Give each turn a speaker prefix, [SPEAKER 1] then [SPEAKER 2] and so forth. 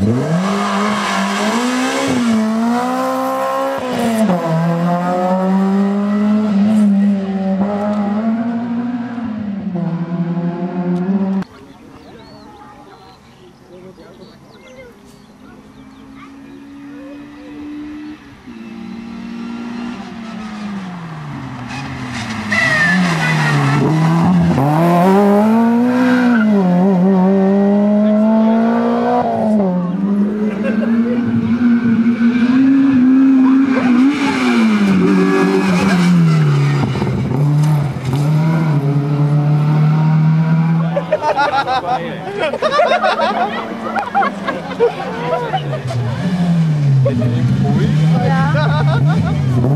[SPEAKER 1] Mm-hmm.
[SPEAKER 2] 对
[SPEAKER 3] 呀。